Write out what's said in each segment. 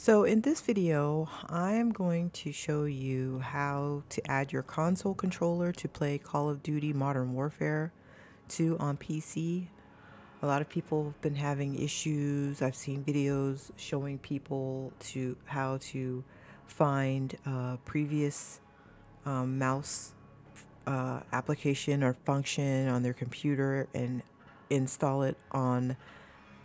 So in this video, I am going to show you how to add your console controller to play Call of Duty Modern Warfare 2 on PC. A lot of people have been having issues. I've seen videos showing people to how to find a previous um, mouse uh, application or function on their computer and install it on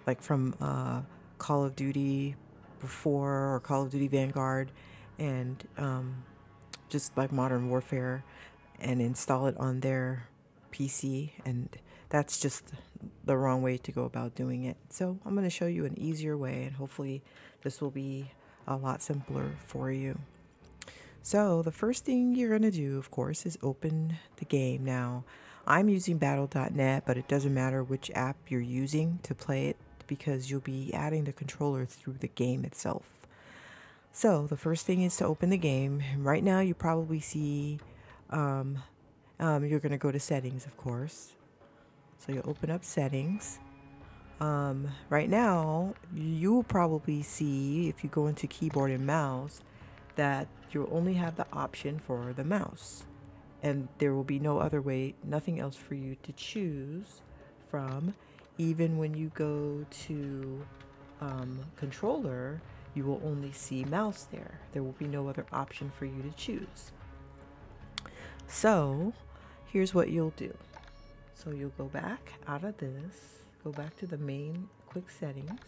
like from uh, Call of Duty before or Call of Duty Vanguard and um, just like Modern Warfare and install it on their PC. And that's just the wrong way to go about doing it. So I'm going to show you an easier way and hopefully this will be a lot simpler for you. So the first thing you're going to do, of course, is open the game. Now, I'm using battle.net, but it doesn't matter which app you're using to play it because you'll be adding the controller through the game itself. So the first thing is to open the game. Right now you probably see um, um, you're going to go to settings, of course. So you open up settings. Um, right now, you'll probably see if you go into keyboard and mouse that you'll only have the option for the mouse. And there will be no other way, nothing else for you to choose from even when you go to um, controller, you will only see mouse there. There will be no other option for you to choose. So here's what you'll do. So you'll go back out of this, go back to the main quick settings,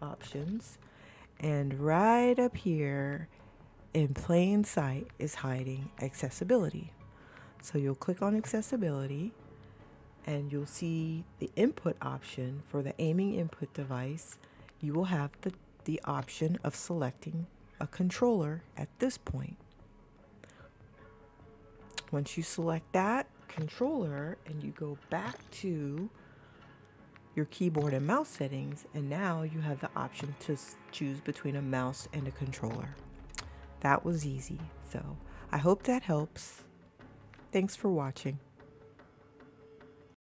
options, and right up here in plain sight is hiding accessibility. So you'll click on accessibility and you'll see the input option for the aiming input device. You will have the, the option of selecting a controller at this point. Once you select that controller and you go back to your keyboard and mouse settings and now you have the option to choose between a mouse and a controller. That was easy. So I hope that helps. Thanks for watching.